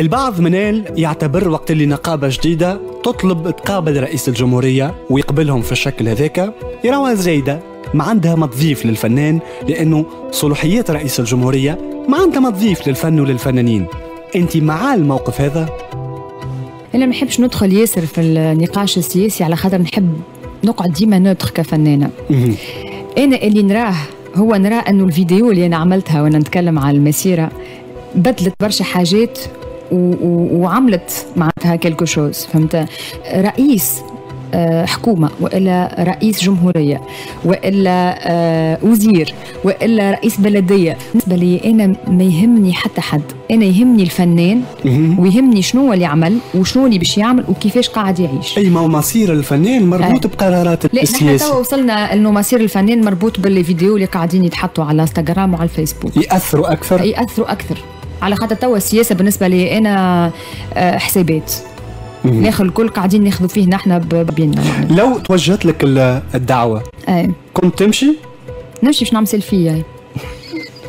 البعض منال يعتبر وقت اللي نقابة جديدة تطلب تقابل رئيس الجمهورية ويقبلهم في الشكل هذاك يراوها زايدة ما عندها ما تضيف للفنان لأنه صلوحيات رئيس الجمهورية ما عندها ما تضيف للفن وللفنانين أنت مع الموقف هذا؟ أنا ما نحبش ندخل ياسر في النقاش السياسي على خاطر نحب نقعد ديما نوتر كفنانة أنا اللي نراه هو نرى أنه الفيديو اللي أنا عملتها وأنا نتكلم على المسيرة بدلت برشا حاجات. وعملت معناتها كيلكو شوز فهمت؟ رئيس آه، حكومة وإلا رئيس جمهورية وإلا آه، وزير وإلا رئيس بلدية. بالنسبة لي أنا ما يهمني حتى حد أنا يهمني الفنان ويهمني شنو اللي يعمل وشنو اللي باش يعمل وكيفاش قاعد يعيش. أي ما هو مصير الفنان مربوط أي. بقرارات لا السياسة. توا وصلنا إنه مصير الفنان مربوط بالفيديو اللي قاعدين يتحطوا على انستغرام وعلى الفيسبوك. يأثروا أكثر؟ يأثروا أكثر. على خاطر توا السياسة بالنسبة لي أنا آه، حسابات. الآخر الكل قاعدين ناخذوا فيه نحن بيننا. يعني. لو توجهت لك ال- الدعوة اي كنت تمشي؟ نمشي باش نعمل سيلفية.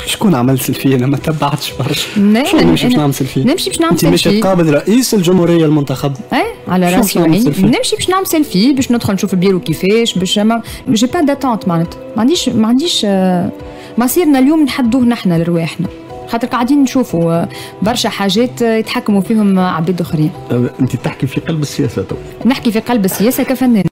شكون عمل سيلفي أنا ما تبعتش برشا. شو نمشي باش نعمل سيلفي نمشي باش نعمل أنت ماشي سيلفي. تقابل رئيس الجمهورية المنتخب. اي على رأسي. وعيني سيلفي؟ نمشي باش نعمل سيلفي باش ندخل نشوف البيرو كيفاش باش ما j'ai pas d'attentes معناتها. ما عنديش ما عنديش آه، مصيرنا اليوم نحدوه نحن لرواحنا. خاطر قاعدين نشوفوا برشا حاجات يتحكموا فيهم عباد آخرين. أنت تحكي في قلب السياسة تو. نحكي في قلب السياسة كفنان.